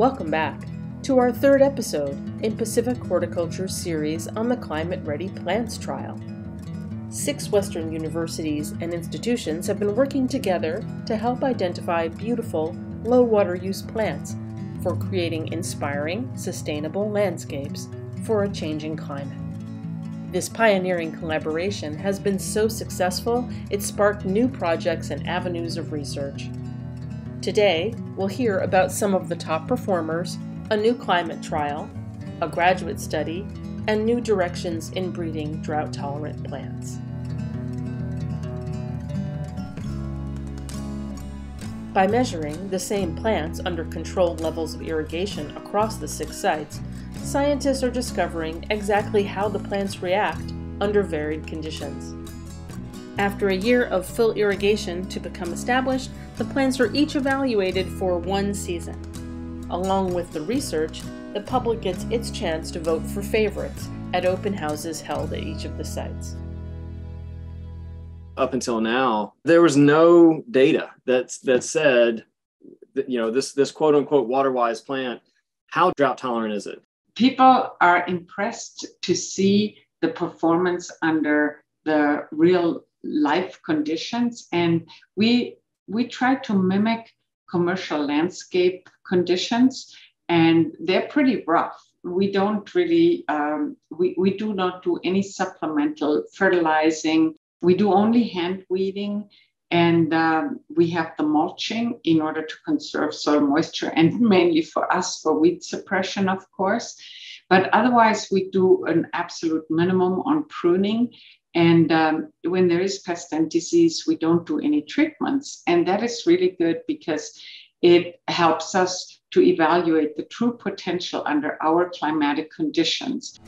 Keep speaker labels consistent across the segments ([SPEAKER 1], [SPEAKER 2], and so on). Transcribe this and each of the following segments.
[SPEAKER 1] Welcome back to our third episode in Pacific Horticulture's series on the Climate Ready Plants Trial. Six Western universities and institutions have been working together to help identify beautiful, low water use plants for creating inspiring, sustainable landscapes for a changing climate. This pioneering collaboration has been so successful, it sparked new projects and avenues of research. Today, we'll hear about some of the top performers, a new climate trial, a graduate study, and new directions in breeding drought tolerant plants. By measuring the same plants under controlled levels of irrigation across the six sites, scientists are discovering exactly how the plants react under varied conditions. After a year of full irrigation to become established, the plants are each evaluated for one season. Along with the research, the public gets its chance to vote for favorites at open houses held at each of the sites.
[SPEAKER 2] Up until now, there was no data that that said that, you know this this quote unquote water wise plant how drought tolerant is it?
[SPEAKER 3] People are impressed to see the performance under the real life conditions and we we try to mimic commercial landscape conditions, and they're pretty rough. We don't really, um, we, we do not do any supplemental fertilizing. We do only hand weeding and um, we have the mulching in order to conserve soil moisture and mainly for us for weed suppression, of course. But otherwise, we do an absolute minimum on pruning and um, when there is pest and disease, we don't do any treatments. And that is really good because it helps us to evaluate the true potential under our climatic conditions.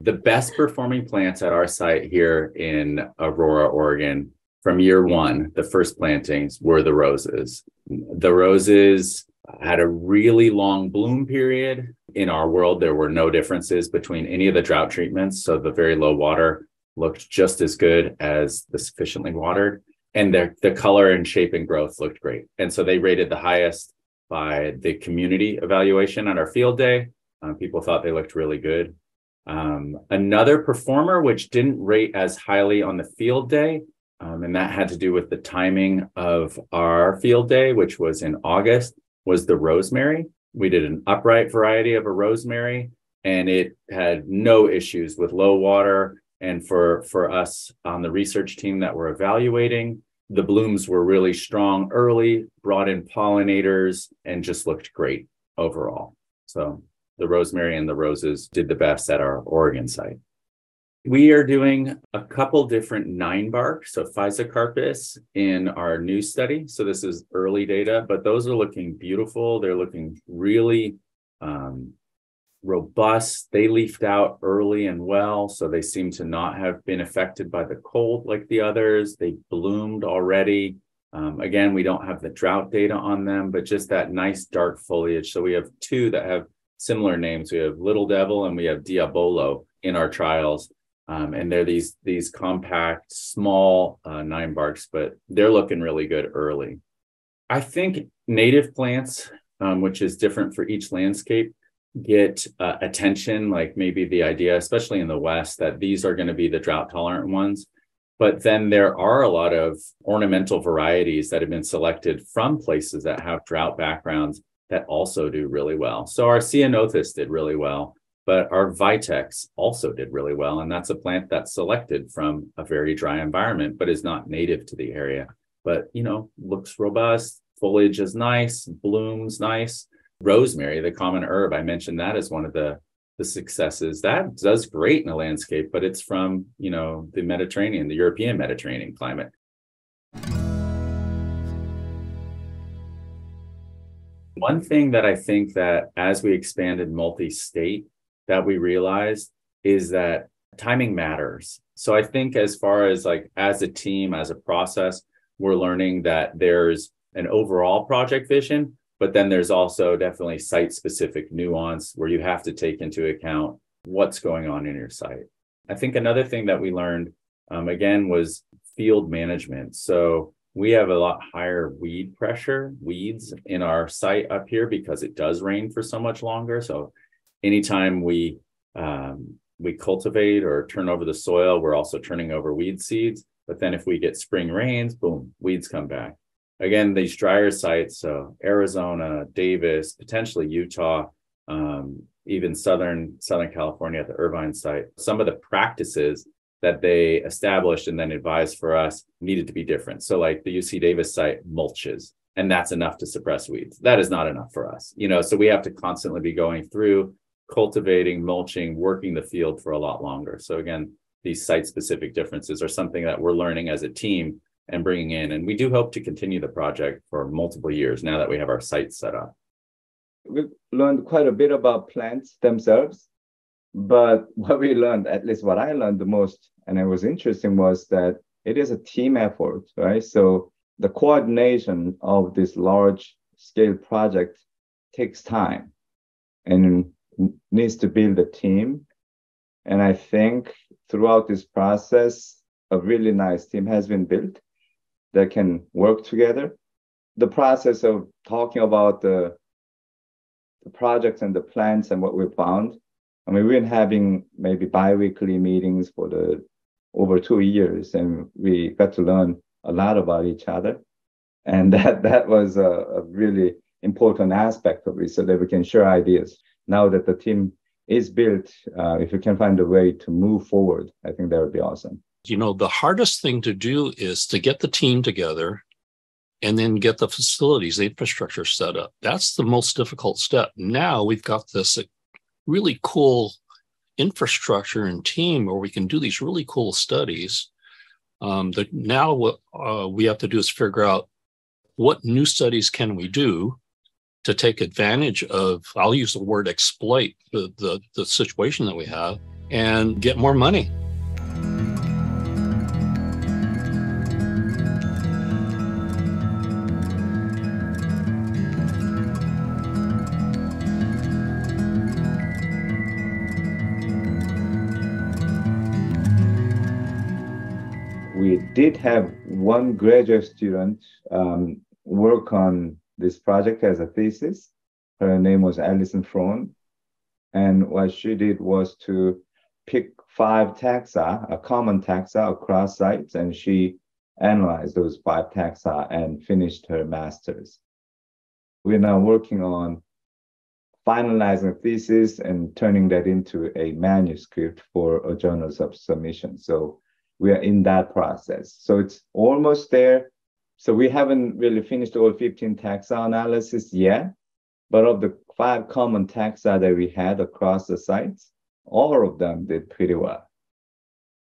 [SPEAKER 4] The best performing plants at our site here in Aurora, Oregon from year one, the first plantings were the roses. The roses had a really long bloom period. In our world, there were no differences between any of the drought treatments. So the very low water looked just as good as the sufficiently watered. And the, the color and shape and growth looked great. And so they rated the highest by the community evaluation on our field day. Um, people thought they looked really good. Um, another performer, which didn't rate as highly on the field day, um, and that had to do with the timing of our field day, which was in August, was the rosemary. We did an upright variety of a rosemary, and it had no issues with low water. And for, for us on the research team that were evaluating, the blooms were really strong early, brought in pollinators, and just looked great overall. So the rosemary and the roses did the best at our Oregon site. We are doing a couple different nine bark, so Physocarpus in our new study. So this is early data, but those are looking beautiful. They're looking really um, robust. They leafed out early and well, so they seem to not have been affected by the cold like the others. They bloomed already. Um, again, we don't have the drought data on them, but just that nice dark foliage. So we have two that have similar names. We have Little Devil and we have Diabolo in our trials. Um, and they're these these compact, small uh, nine barks, but they're looking really good early. I think native plants, um, which is different for each landscape, get uh, attention. Like maybe the idea, especially in the West, that these are going to be the drought tolerant ones. But then there are a lot of ornamental varieties that have been selected from places that have drought backgrounds that also do really well. So our Ceanothus did really well but our Vitex also did really well. And that's a plant that's selected from a very dry environment, but is not native to the area. But, you know, looks robust, foliage is nice, blooms nice. Rosemary, the common herb, I mentioned that as one of the the successes that does great in a landscape but it's from you know the mediterranean the european mediterranean climate one thing that i think that as we expanded multi-state that we realized is that timing matters. So I think as far as like as a team, as a process, we're learning that there's an overall project vision, But then there's also definitely site specific nuance where you have to take into account what's going on in your site. I think another thing that we learned um, again was field management. So we have a lot higher weed pressure, weeds in our site up here because it does rain for so much longer. So anytime we um, we cultivate or turn over the soil, we're also turning over weed seeds. But then if we get spring rains, boom, weeds come back. Again, these drier sites, so Arizona, Davis, potentially Utah, um, even southern Southern California at the Irvine site, some of the practices that they established and then advised for us needed to be different. So like the UC Davis site mulches, and that's enough to suppress weeds. That is not enough for us. You know, so we have to constantly be going through cultivating, mulching, working the field for a lot longer. So again, these site specific differences are something that we're learning as a team and bringing in. And we do hope to continue the project for multiple years now that we have our site set up.
[SPEAKER 5] We've learned quite a bit about plants themselves, but what we learned, at least what I learned the most, and it was interesting, was that it is a team effort, right? So the coordination of this large scale project takes time and needs to build a team. And I think throughout this process, a really nice team has been built that can work together. The process of talking about the, the projects and the plans and what we found. I mean, we've been having maybe biweekly meetings for the over two years, and we got to learn a lot about each other. And that that was a, a really important aspect of it, so that we can share ideas. Now that the team is built, uh, if we can find a way to move forward, I think that would be awesome
[SPEAKER 6] you know, the hardest thing to do is to get the team together and then get the facilities, the infrastructure set up. That's the most difficult step. Now we've got this really cool infrastructure and team where we can do these really cool studies. Um, that now what uh, we have to do is figure out what new studies can we do to take advantage of, I'll use the word exploit the, the, the situation that we have and get more money.
[SPEAKER 5] We did have one graduate student um, work on this project as a thesis. Her name was Alison Frohn. And what she did was to pick five taxa, a common taxa across sites, and she analyzed those five taxa and finished her master's. We're now working on finalizing a thesis and turning that into a manuscript for a journal submission. So we are in that process. So it's almost there. So we haven't really finished all 15 taxa analysis yet, but of the five common taxa that we had across the sites, all of them did pretty well.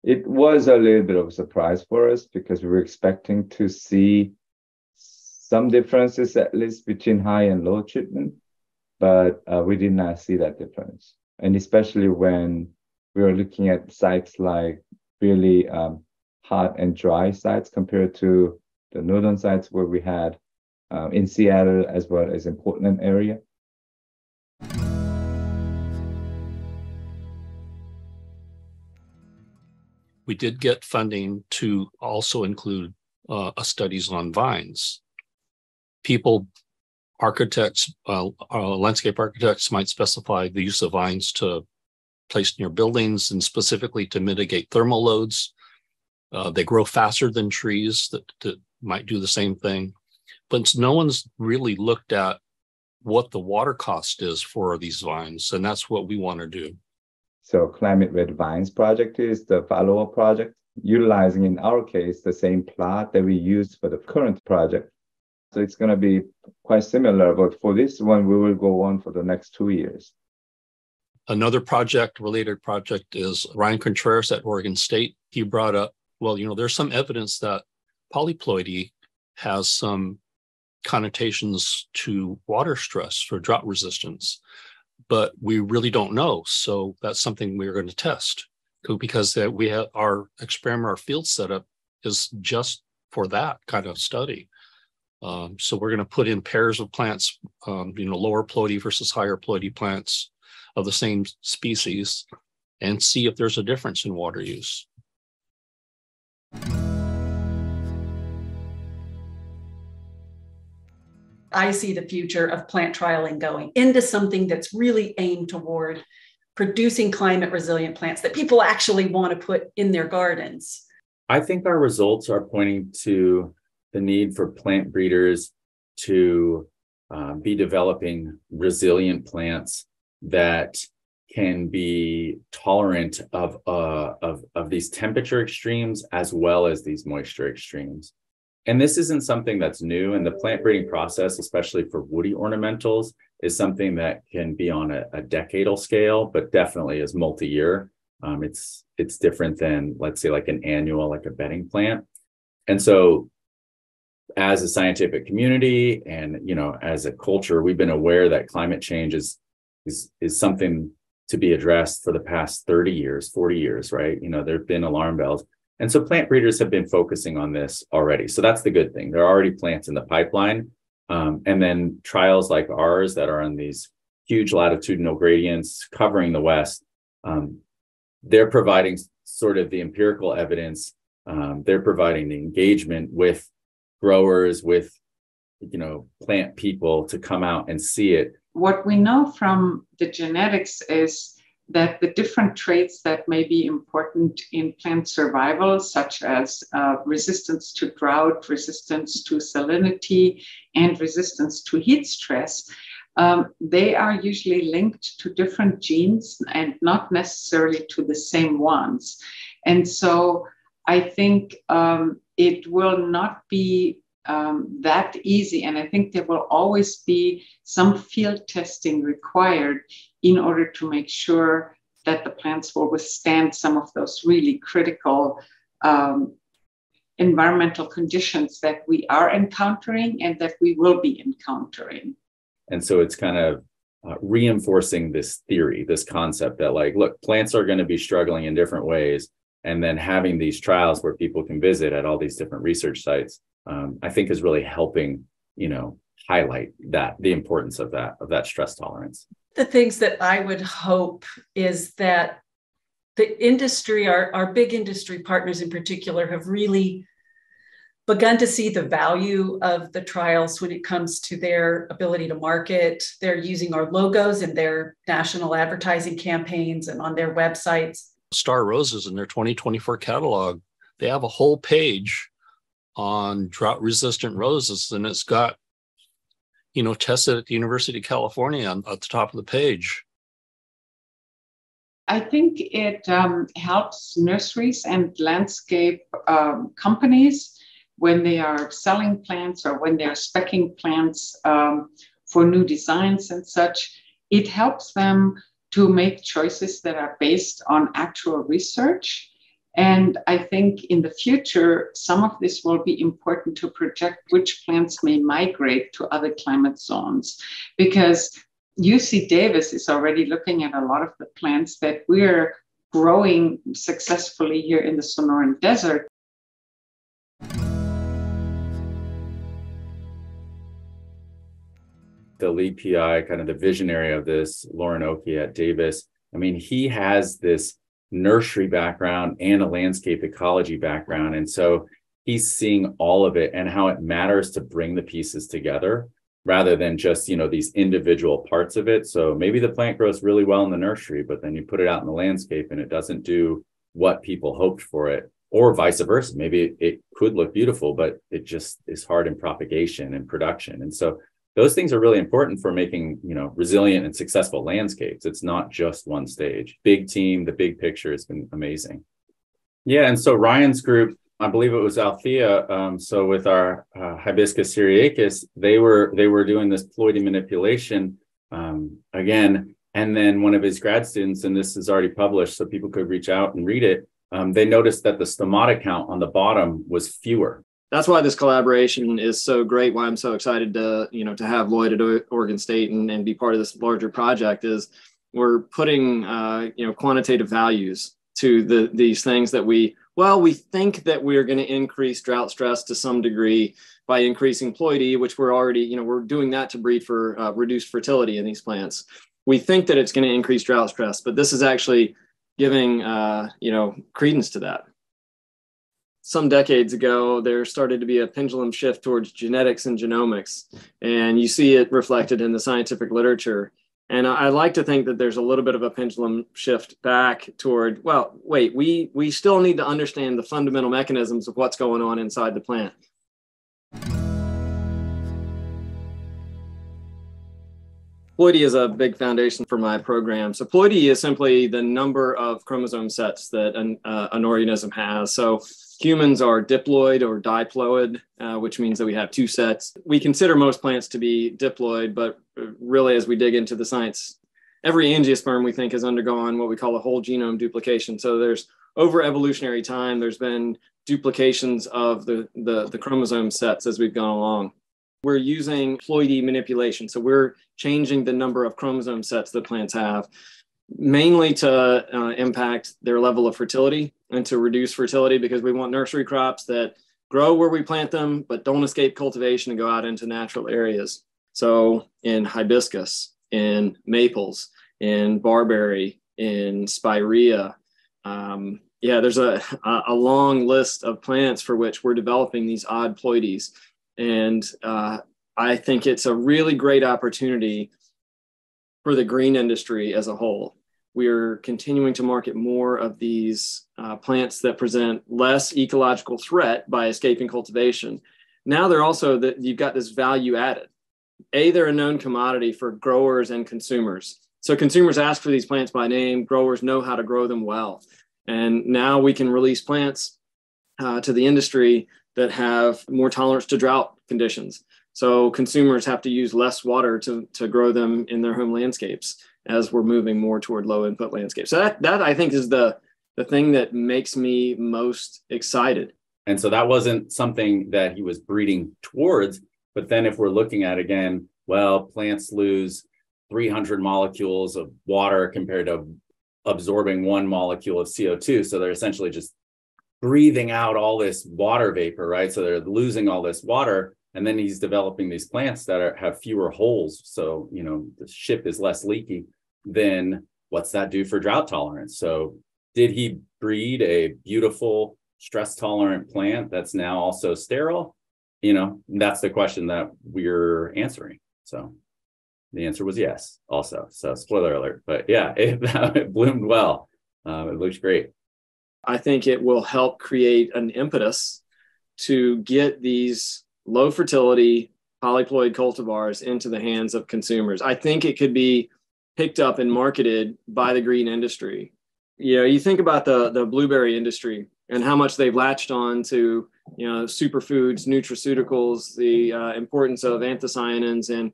[SPEAKER 5] It was a little bit of a surprise for us because we were expecting to see some differences, at least between high and low treatment, but uh, we did not see that difference. And especially when we were looking at sites like really um, hot and dry sites compared to the northern sites where we had um, in Seattle as well as in Portland area.
[SPEAKER 6] We did get funding to also include uh, studies on vines. People, architects, uh, uh, landscape architects might specify the use of vines to place near buildings and specifically to mitigate thermal loads. Uh, they grow faster than trees that, that might do the same thing. But no one's really looked at what the water cost is for these vines, and that's what we want to do.
[SPEAKER 5] So, Climate Ready Vines project is the follow up project, utilizing in our case the same plot that we used for the current project. So, it's going to be quite similar, but for this one, we will go on for the next two years.
[SPEAKER 6] Another project, related project, is Ryan Contreras at Oregon State. He brought up, well, you know, there's some evidence that polyploidy has some connotations to water stress for drought resistance, but we really don't know. So that's something we're going to test because we have our experiment, our field setup is just for that kind of study. Um, so we're going to put in pairs of plants, um, you know, lower ploidy versus higher ploidy plants of the same species and see if there's a difference in water use.
[SPEAKER 7] I see the future of plant trialing going into something that's really aimed toward producing climate resilient plants that people actually want to put in their gardens.
[SPEAKER 4] I think our results are pointing to the need for plant breeders to uh, be developing resilient plants that can be tolerant of, uh, of, of these temperature extremes as well as these moisture extremes. And this isn't something that's new. And the plant breeding process, especially for woody ornamentals, is something that can be on a, a decadal scale, but definitely is multi-year. Um, it's it's different than let's say like an annual, like a bedding plant. And so as a scientific community and you know as a culture we've been aware that climate change is is is something to be addressed for the past 30 years 40 years right you know there've been alarm bells and so plant breeders have been focusing on this already. So that's the good thing. There are already plants in the pipeline. Um, and then trials like ours that are on these huge latitudinal gradients covering the west um, they're providing sort of the empirical evidence. Um, they're providing the engagement with growers with you know plant people to come out and see it.
[SPEAKER 3] What we know from the genetics is that the different traits that may be important in plant survival, such as uh, resistance to drought, resistance to salinity, and resistance to heat stress, um, they are usually linked to different genes and not necessarily to the same ones. And so I think um, it will not be um, that easy. And I think there will always be some field testing required in order to make sure that the plants will withstand some of those really critical um, environmental conditions that we are encountering and that we will be encountering.
[SPEAKER 4] And so it's kind of uh, reinforcing this theory, this concept that, like, look, plants are going to be struggling in different ways. And then having these trials where people can visit at all these different research sites um, I think is really helping, you know, highlight that the importance of that of that stress tolerance.
[SPEAKER 7] The things that I would hope is that the industry, our, our big industry partners in particular, have really begun to see the value of the trials when it comes to their ability to market. They're using our logos in their national advertising campaigns and on their websites.
[SPEAKER 6] Star Roses in their 2024 catalog, they have a whole page on drought resistant roses and it's got you know tested at the university of california on, at the top of the page.
[SPEAKER 3] I think it um, helps nurseries and landscape um, companies when they are selling plants or when they're specing plants um, for new designs and such. It helps them to make choices that are based on actual research and I think in the future, some of this will be important to project which plants may migrate to other climate zones. Because UC Davis is already looking at a lot of the plants that we're growing successfully here in the Sonoran Desert.
[SPEAKER 4] The lead PI, kind of the visionary of this, Loren Oki at Davis, I mean, he has this nursery background and a landscape ecology background. And so he's seeing all of it and how it matters to bring the pieces together rather than just, you know, these individual parts of it. So maybe the plant grows really well in the nursery, but then you put it out in the landscape and it doesn't do what people hoped for it or vice versa. Maybe it could look beautiful, but it just is hard in propagation and production. And so those things are really important for making you know resilient and successful landscapes. It's not just one stage. Big team the big picture has been amazing. Yeah and so ryan's group i believe it was althea um, so with our uh, hibiscus syriacus they were they were doing this ploidy manipulation um, again. And then one of his grad students and this is already published so people could reach out and read it um, they noticed that the stomata count on the bottom was fewer
[SPEAKER 2] that's why this collaboration is so great. Why I'm so excited to you know to have Lloyd at Oregon State and, and be part of this larger project is we're putting uh, you know quantitative values to the these things that we Well, we think that we are going to increase drought stress to some degree by increasing ploidy, which we're already, you know, we're doing that to breed for uh, reduced fertility in these plants. We think that it's going to increase drought stress, but this is actually giving, uh, you know, credence to that. Some decades ago, there started to be a pendulum shift towards genetics and genomics, and you see it reflected in the scientific literature. And I like to think that there's a little bit of a pendulum shift back toward, well, wait, we, we still need to understand the fundamental mechanisms of what's going on inside the plant. Ploidy is a big foundation for my program. So ploidy is simply the number of chromosome sets that an, uh, an organism has. So humans are diploid or diploid, uh, which means that we have two sets. We consider most plants to be diploid, but really as we dig into the science, every angiosperm we think has undergone what we call a whole genome duplication. So there's over evolutionary time, there's been duplications of the, the, the chromosome sets as we've gone along we're using ploidy manipulation. So we're changing the number of chromosome sets that plants have, mainly to uh, impact their level of fertility and to reduce fertility because we want nursery crops that grow where we plant them, but don't escape cultivation and go out into natural areas. So in hibiscus, in maples, in barberry, in spirea, um, yeah, there's a, a long list of plants for which we're developing these odd ploidies. And uh, I think it's a really great opportunity for the green industry as a whole. We're continuing to market more of these uh, plants that present less ecological threat by escaping cultivation. Now they're also that you've got this value added. A, they're a known commodity for growers and consumers. So consumers ask for these plants by name. Growers know how to grow them well. And now we can release plants uh, to the industry that have more tolerance to drought conditions. So consumers have to use less water to, to grow them in their home landscapes as we're moving more toward low input landscapes. So that, that I think is the, the thing that makes me most excited.
[SPEAKER 4] And so that wasn't something that he was breeding towards. But then if we're looking at again, well, plants lose 300 molecules of water compared to absorbing one molecule of CO2. So they're essentially just breathing out all this water vapor, right? So they're losing all this water. And then he's developing these plants that are, have fewer holes. So, you know, the ship is less leaky. Then what's that do for drought tolerance? So, did he breed a beautiful stress tolerant plant that's now also sterile? You know, that's the question that we're answering. So, the answer was yes, also. So, spoiler alert. But yeah, it, it bloomed well. Uh, it looks great.
[SPEAKER 2] I think it will help create an impetus to get these low fertility polyploid cultivars into the hands of consumers. I think it could be picked up and marketed by the green industry. You know, you think about the the blueberry industry and how much they've latched on to you know superfoods, nutraceuticals, the uh, importance of anthocyanins and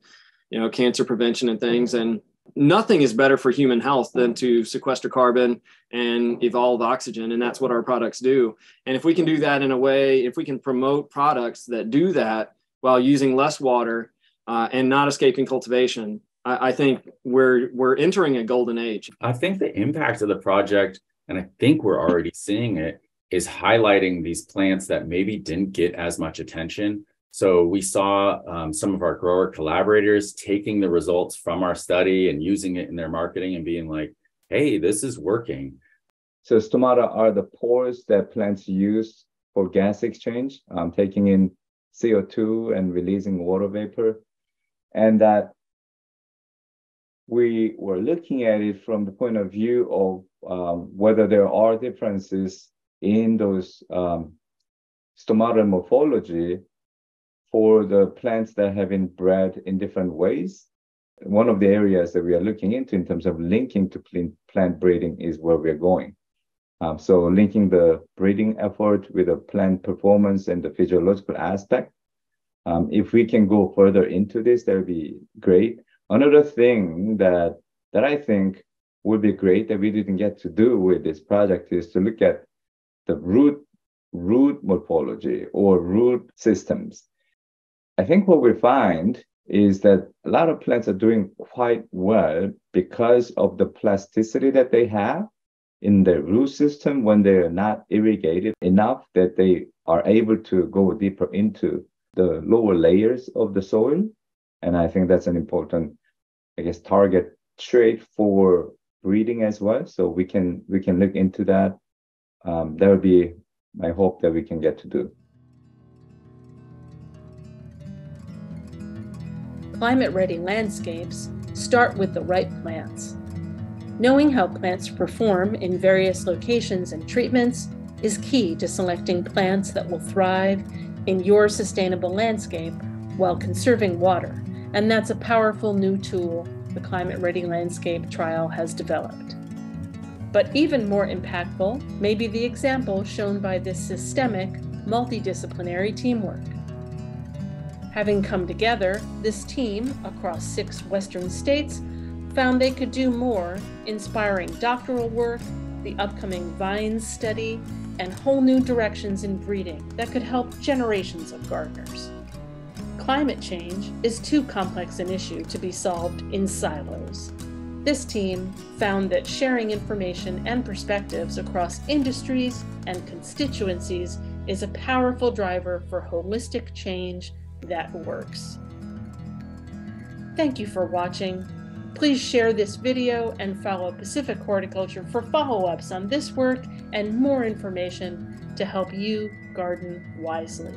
[SPEAKER 2] you know cancer prevention and things and nothing is better for human health than to sequester carbon and evolve oxygen and that's what our products do. And if we can do that in a way if we can promote products that do that while using less water uh, and not escaping cultivation I, I think we're we're entering a golden age.
[SPEAKER 4] I think the impact of the project and i think we're already seeing it is highlighting these plants that maybe didn't get as much attention so we saw um, some of our grower collaborators taking the results from our study and using it in their marketing and being like, hey, this is working.
[SPEAKER 5] So stomata are the pores that plants use for gas exchange, um, taking in CO2 and releasing water vapor. And that we were looking at it from the point of view of um, whether there are differences in those um, stomatal morphology for the plants that have been bred in different ways. One of the areas that we are looking into in terms of linking to plant breeding is where we're going. Um, so linking the breeding effort with the plant performance and the physiological aspect. Um, if we can go further into this, that would be great. Another thing that that I think would be great that we didn't get to do with this project is to look at the root root morphology or root systems I think what we find is that a lot of plants are doing quite well because of the plasticity that they have in their root system when they are not irrigated enough that they are able to go deeper into the lower layers of the soil. And I think that's an important, I guess, target trait for breeding as well. So we can we can look into that. Um, that would be my hope that we can get to do.
[SPEAKER 1] Climate ready landscapes start with the right plants. Knowing how plants perform in various locations and treatments is key to selecting plants that will thrive in your sustainable landscape while conserving water, and that's a powerful new tool the Climate Ready Landscape trial has developed. But even more impactful may be the example shown by this systemic, multidisciplinary teamwork. Having come together, this team across six Western states found they could do more, inspiring doctoral work, the upcoming Vines study, and whole new directions in breeding that could help generations of gardeners. Climate change is too complex an issue to be solved in silos. This team found that sharing information and perspectives across industries and constituencies is a powerful driver for holistic change that works. Thank you for watching. Please share this video and follow Pacific Horticulture for follow-ups on this work and more information to help you garden wisely.